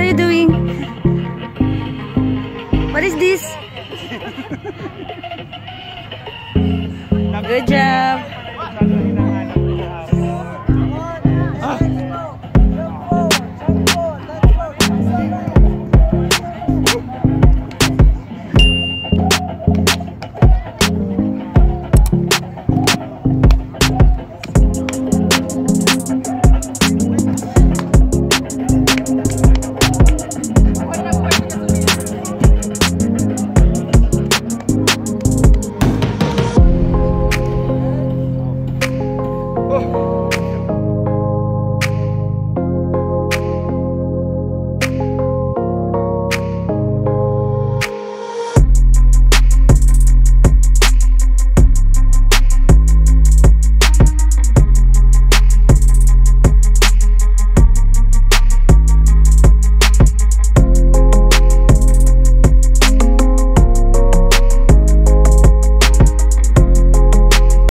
are you doing? What is this? Good job.